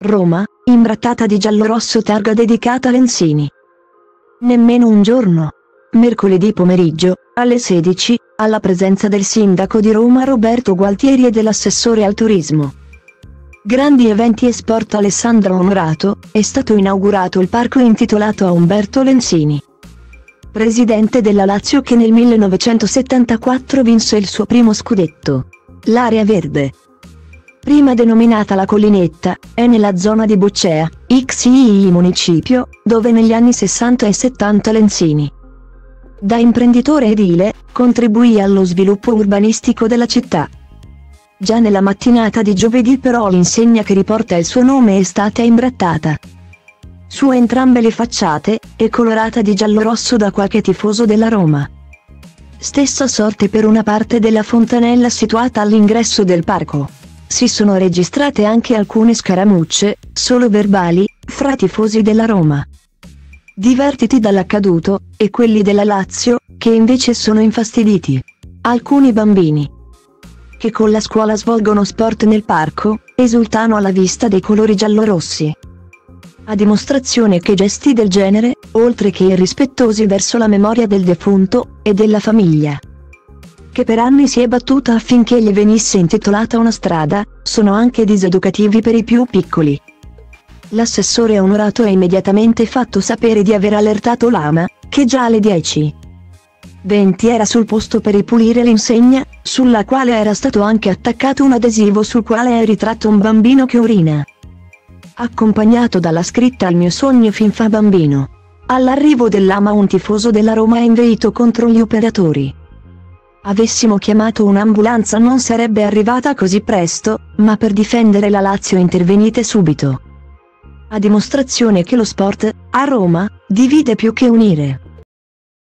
Roma, imbrattata di giallorosso targa dedicata a Lenzini. Nemmeno un giorno. Mercoledì pomeriggio, alle 16, alla presenza del sindaco di Roma Roberto Gualtieri e dell'assessore al turismo. Grandi eventi e sport Alessandro Onorato, è stato inaugurato il parco intitolato a Umberto Lenzini. Presidente della Lazio che nel 1974 vinse il suo primo scudetto. L'area verde, prima denominata La Collinetta, è nella zona di Buccea, XII municipio, dove negli anni 60 e 70 Lenzini, da imprenditore edile, contribuì allo sviluppo urbanistico della città. Già nella mattinata di giovedì però l'insegna che riporta il suo nome è stata imbrattata. Su entrambe le facciate, è colorata di giallo-rosso da qualche tifoso della Roma. Stessa sorte per una parte della fontanella situata all'ingresso del parco si sono registrate anche alcune scaramucce, solo verbali, fra tifosi della Roma. Divertiti dall'accaduto, e quelli della Lazio, che invece sono infastiditi. Alcuni bambini, che con la scuola svolgono sport nel parco, esultano alla vista dei colori giallorossi. A dimostrazione che gesti del genere, oltre che irrispettosi verso la memoria del defunto, e della famiglia, che per anni si è battuta affinché gli venisse intitolata una strada, sono anche diseducativi per i più piccoli. L'assessore onorato ha immediatamente fatto sapere di aver allertato l'AMA, che già alle 10. 20 era sul posto per ripulire l'insegna, sulla quale era stato anche attaccato un adesivo sul quale è ritratto un bambino che urina. Accompagnato dalla scritta al mio sogno fin fa bambino. All'arrivo dell'AMA un tifoso della Roma è inveito contro gli operatori. Avessimo chiamato un'ambulanza non sarebbe arrivata così presto, ma per difendere la Lazio intervenite subito. A dimostrazione che lo sport, a Roma, divide più che unire.